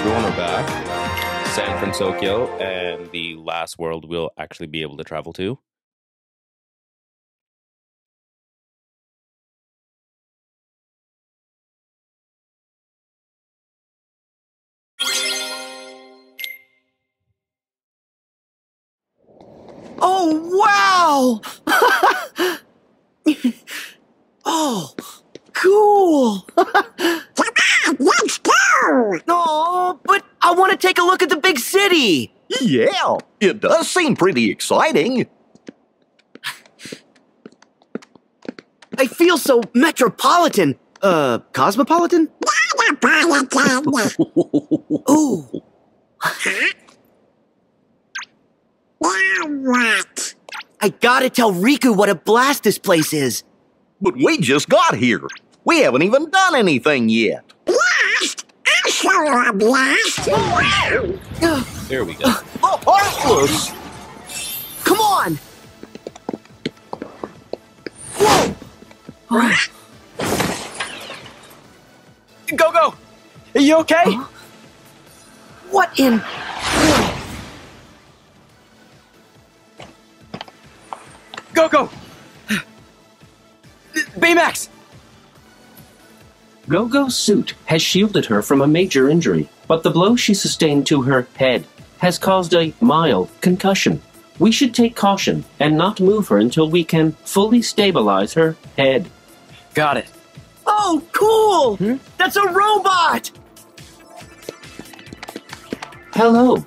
everyone, we're back. San Fransokyo and the last world we'll actually be able to travel to. Oh, wow! oh, cool! Let's Oh, but I want to take a look at the big city! Yeah, it does seem pretty exciting. I feel so metropolitan. Uh, cosmopolitan? Ooh. Now what? I gotta tell Riku what a blast this place is. But we just got here. We haven't even done anything yet. Blast? I'm sure a blast. There we go. Oh, the Heartless! Come on! Whoa! Go, go! Are you okay? What in? Go, go! Baymax! Go-Go's suit has shielded her from a major injury, but the blow she sustained to her head has caused a mild concussion. We should take caution and not move her until we can fully stabilize her head. Got it. Oh, cool! Hmm? That's a robot! Hello,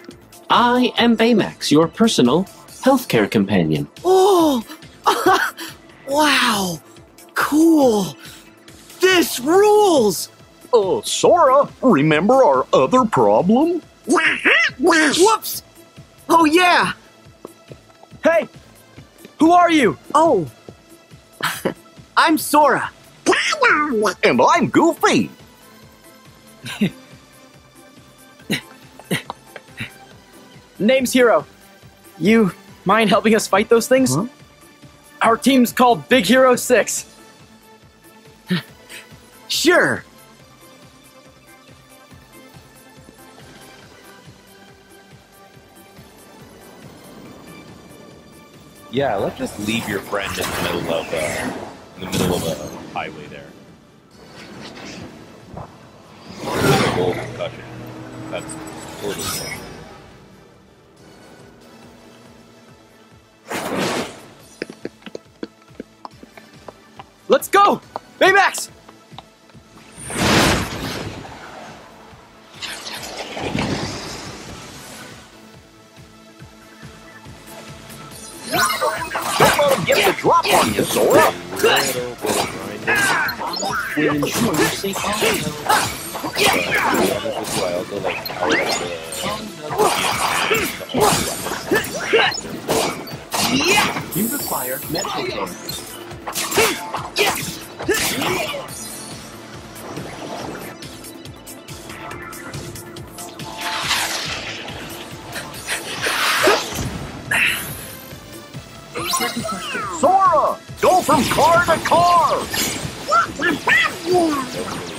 I am Baymax, your personal healthcare companion. Oh! wow! Cool! This rules! Uh, Sora, remember our other problem? Whoops! Oh, yeah! Hey! Who are you? Oh! I'm Sora. And I'm Goofy. Name's Hiro. You mind helping us fight those things? Our team's called Big Hero 6. Sure. Yeah, let's just leave your friend in the middle of uh, in the middle of a highway there. With a concussion. That's totally fine. Let's go! Baymax! The You require medical care. Sora, from car to car. I'd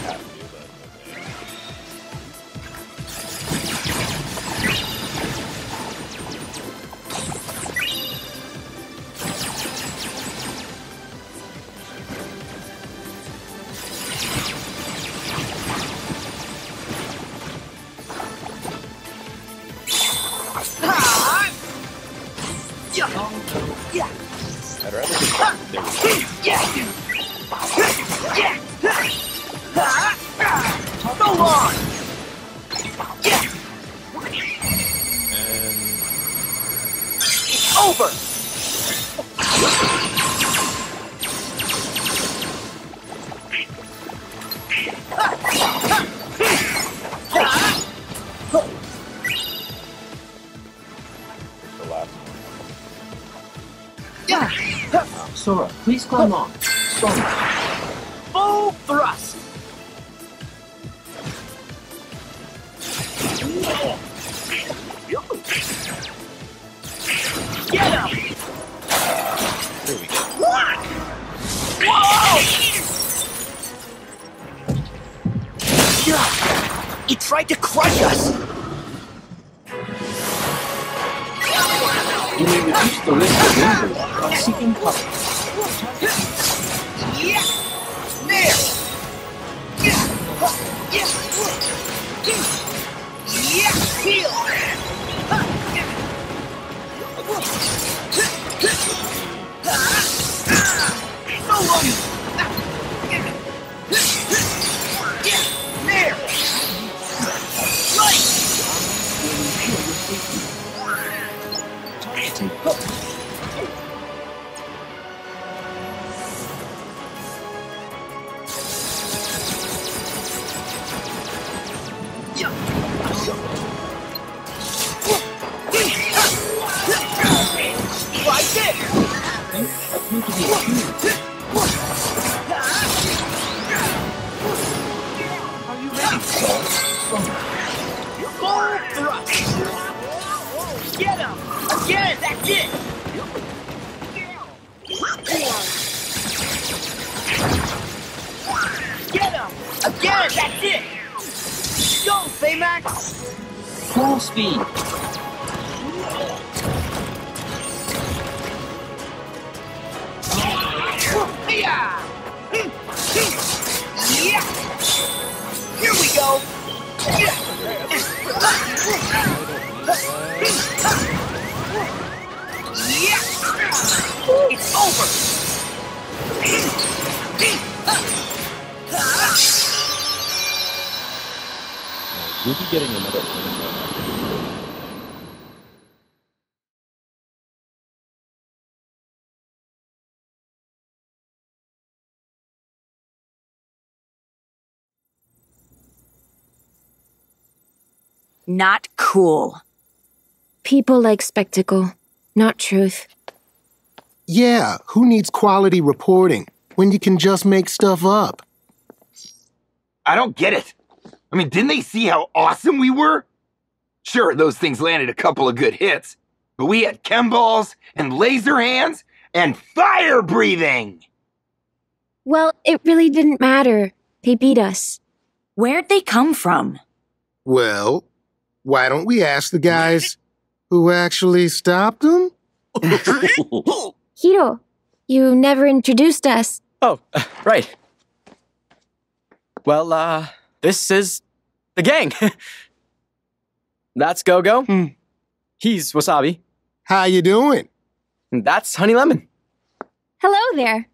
Go on! And Over! the last one. Sora, please climb on. Sora. He tried to crush us! You may reduce the risk of injury by seeking cover. Yeah! There! Yeah! Yeah! Heal! So long! Not cool. People like spectacle, not truth. Yeah, who needs quality reporting when you can just make stuff up? I don't get it. I mean, didn't they see how awesome we were? Sure, those things landed a couple of good hits, but we had chem balls and laser hands and fire breathing. Well, it really didn't matter. They beat us. Where'd they come from? Well, why don't we ask the guys who actually stopped them? Hiro, you never introduced us. Oh, right. Well, uh, this is the gang. That's Go-Go. He's Wasabi. How you doing? And that's Honey Lemon. Hello there.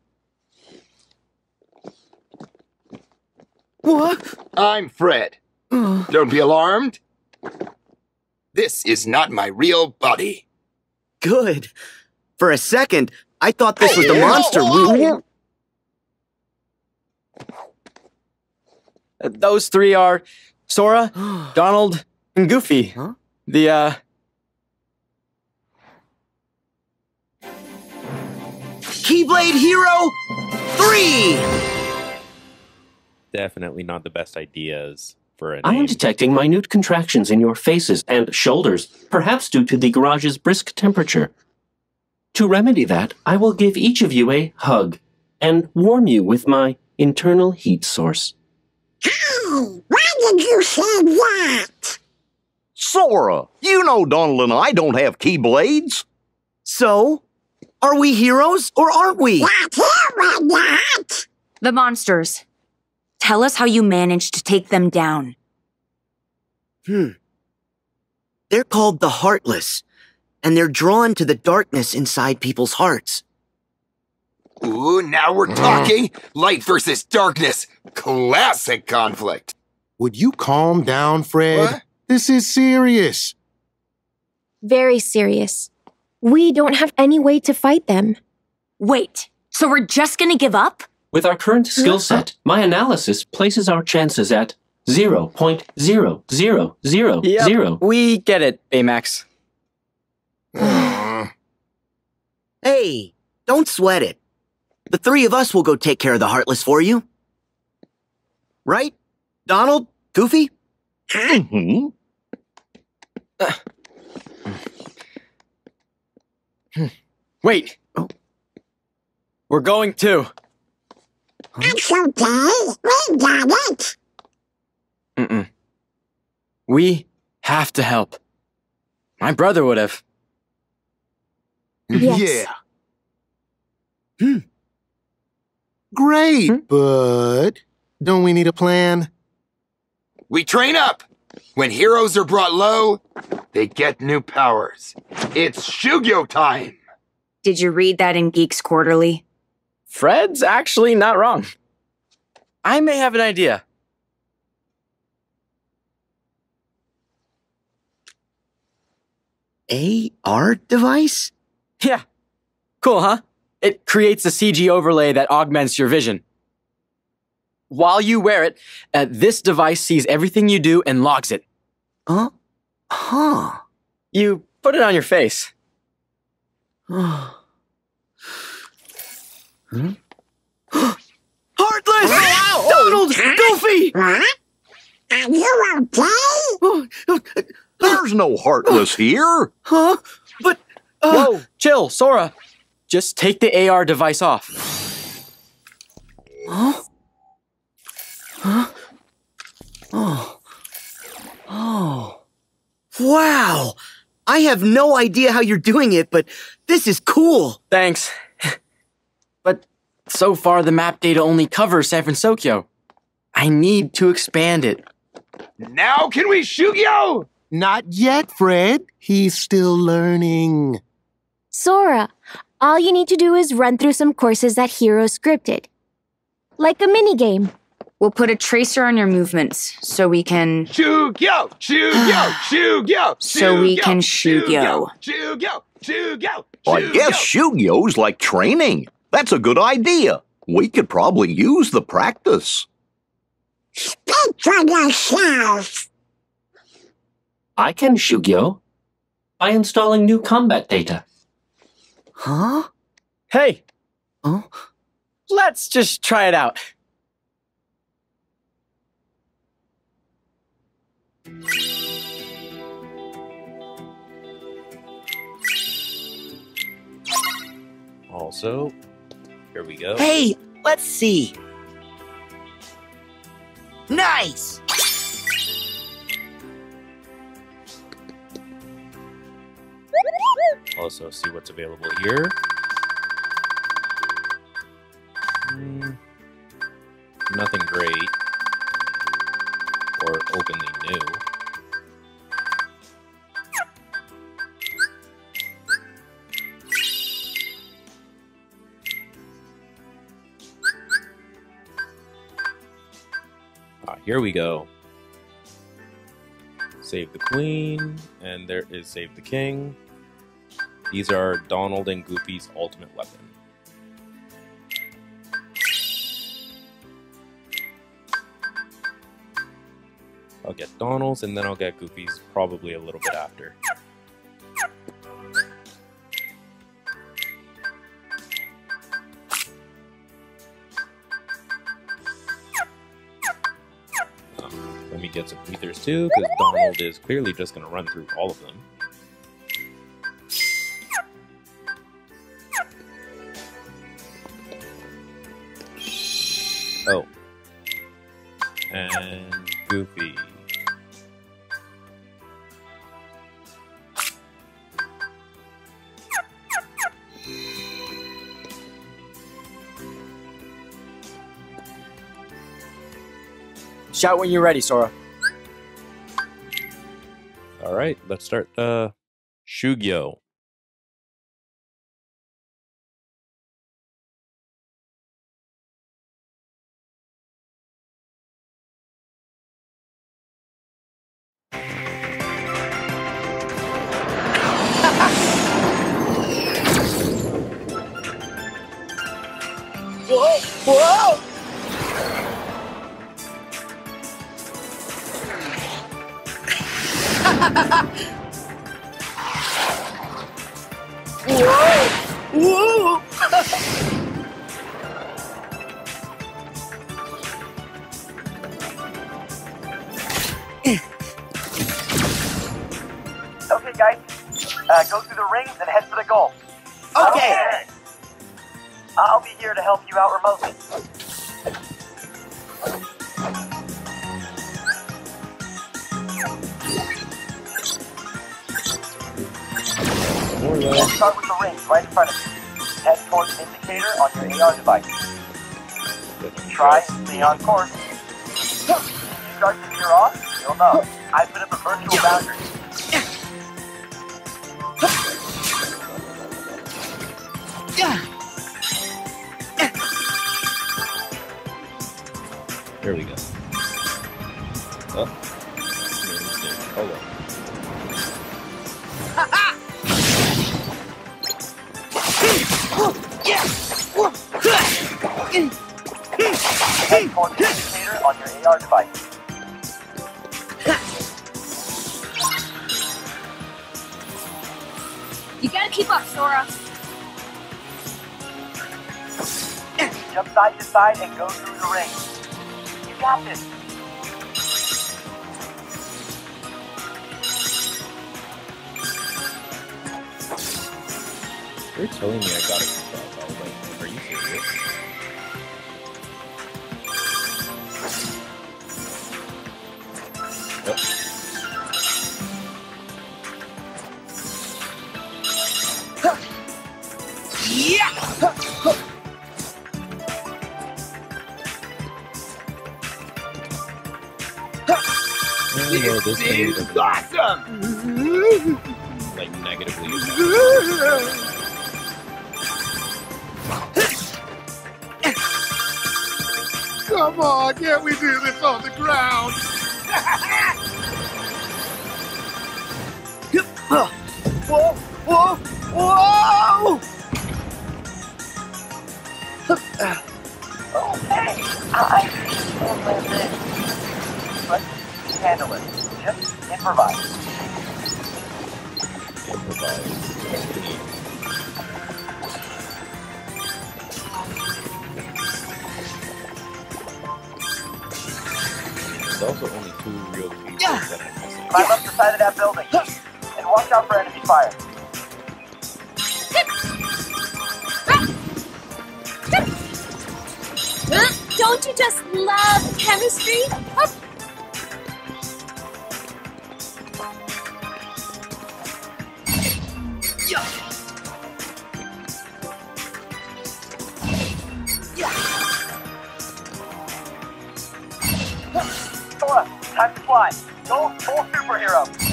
What? I'm Fred. Don't be alarmed. This is not my real body. Good. For a second, I thought this was the monster we Uh, Those three are Sora, Donald, and Goofy. Huh? The, uh, Keyblade Hero 3! Definitely not the best ideas for a I am detecting minute contractions in your faces and shoulders, perhaps due to the garage's brisk temperature. To remedy that, I will give each of you a hug and warm you with my internal heat source. Hey, why did you say that? Sora, you know Donald and I don't have keyblades. So, are we heroes or aren't we? Not here, we're not. The monsters. Tell us how you managed to take them down. Hmm. They're called the Heartless, and they're drawn to the darkness inside people's hearts. Ooh, now we're talking. Light versus darkness. Classic conflict. Would you calm down, Fred? What? This is serious. Very serious. We don't have any way to fight them. Wait, so we're just gonna give up? With our current skill set, my analysis places our chances at 0.0000. yep, we get it, Baymax. Hey, don't sweat it. The three of us will go take care of the Heartless for you. Right? Donald? Goofy? Mhm. Wait. We're going too. It's okay. We got it. Mm-mm. We have to help. My brother would have. Yes. Yeah. Hmm. Great, but don't we need a plan? We train up. When heroes are brought low, they get new powers. It's Shugyo time. Did you read that in Geeks Quarterly? Fred's actually not wrong. I may have an idea. AR device? Yeah. Cool, huh? It creates a CG overlay that augments your vision. While you wear it, uh, this device sees everything you do and logs it. Huh? Huh. You put it on your face. Hmm? huh? Heartless! Donald! Goofy! What? Are you okay? Oh, uh, uh, There's no heartless here. Huh? But, uh, Whoa, chill, Sora. Just take the AR device off. Huh? Huh? Oh. Oh. Wow. I have no idea how you're doing it, but this is cool. Thanks. But so far, the map data only covers San Fransokyo. I need to expand it. Now can we shoot Shugyo? Not yet, Fred. He's still learning. Sora, all you need to do is run through some courses that Hiro scripted. Like a minigame. We'll put a tracer on your movements so we can. Shugyo! Shugyo! Shugyo! So we can Shugyo. Shugyo! Shugyo! I guess Shugyo's like training. That's a good idea. We could probably use the practice. Speak for yourself. I can Shugyo by installing new combat data. Huh? Hey, Huh? let's just try it out. Also, here we go. Hey, let's see. Nice. Also, see what's available here. Hmm, nothing great or openly new. Here we go. Save the queen, and there is save the king. These are Donald and Goofy's ultimate weapon. I'll get Donald's and then I'll get Goofy's probably a little bit after. Let me get some ethers too, because Donald is clearly just going to run through all of them. Oh. And Goofy. Shout when you're ready, Sora. All right, let's start uh Shugyo. Whoa! Whoa! Whoa! Okay, guys. Uh, go through the rings and head for the goal. Okay. I'll be here to help you out remotely. Let's start with the rings right in front of you. Head towards the indicator on your AR device. Try and stay on course. If you start to veer off, you'll know. I've put up a virtual boundary. Here we go. Oh. Made a mistake. Oh well. Head towards indicator on your AR device. You gotta keep up, Sora. Jump side to side and go through the ring. You got this. You're telling me I gotta keep up. I was like, are you serious? Yep. Oh, no, this game doesn't awesome! like negatively. Come on, can't we do this on the ground? Whoa! Whoa! Whoa! okay, I can this. Let's handle it. Just improvise. There's also only two real people that are missing. Climb up the side of that building. Watch out for enemy fire. Don't you just love chemistry? Up. Sora, time to fly. Go full superhero.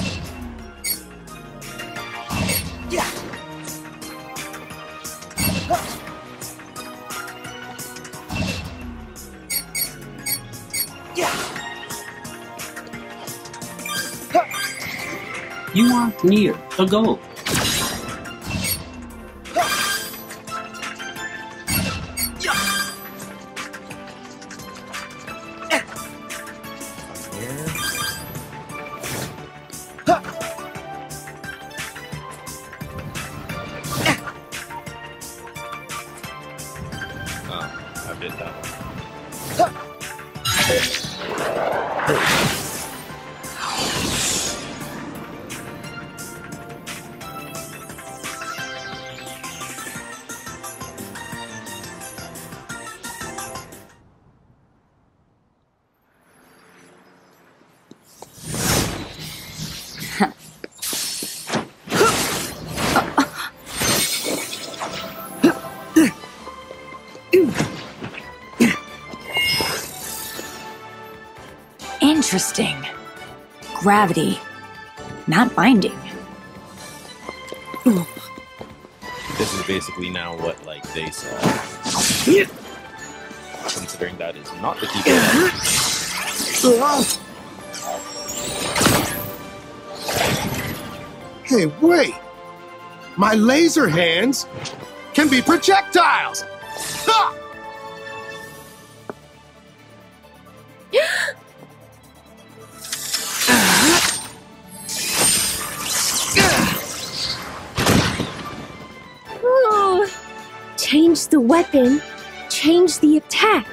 You are near a goal. Oh, I did that one. Gravity. Not binding. This is basically now what like they saw. Considering that is not the keyboard. Hey, wait! My laser hands can be projectiles! Weapon, change the attack.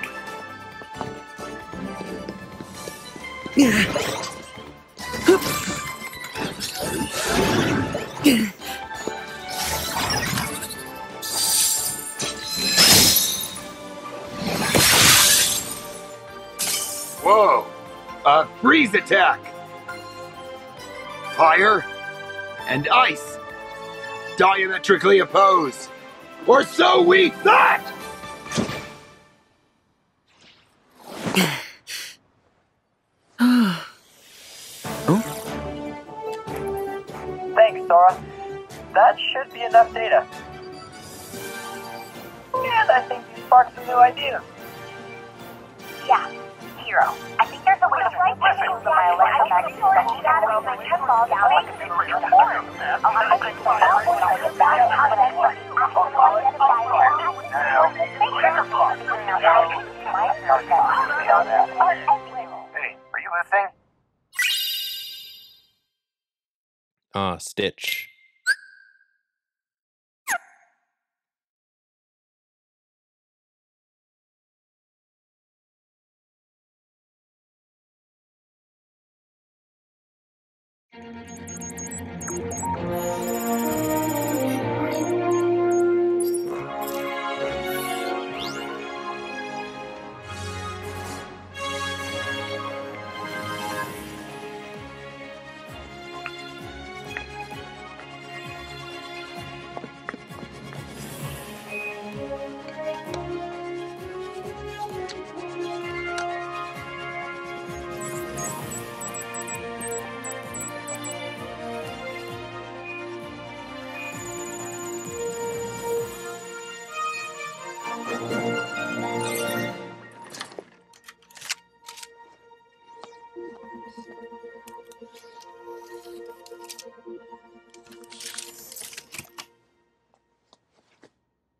Whoa! A freeze attack! Fire and ice! diametrically opposed. Or so we thought! Thanks, Sora. That should be enough data. And I think you sparked some new ideas. Yeah, Hiro. I think there's a way to flight particles in my electromagnetic spectrum that will make chem ball galaxy form. I'll Stitch.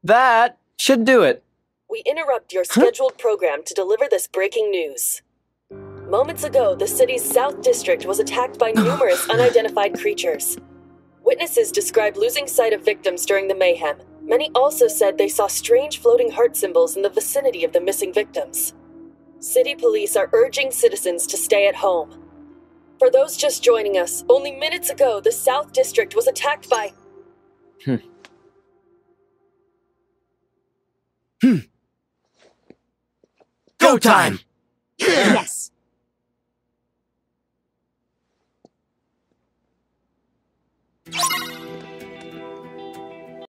That should do it. We interrupt your scheduled program to deliver this breaking news. Moments ago, the city's South District was attacked by numerous unidentified creatures. Witnesses described losing sight of victims during the mayhem. Many also said they saw strange floating heart symbols in the vicinity of the missing victims. City police are urging citizens to stay at home. For those just joining us, only minutes ago, the South District was attacked by. Hmm. Hmm. Go time! Yeah. Yes.